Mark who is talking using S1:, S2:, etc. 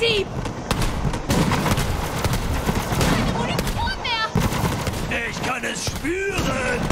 S1: Dieb! Keine Munition mehr!
S2: Ich kann es spüren!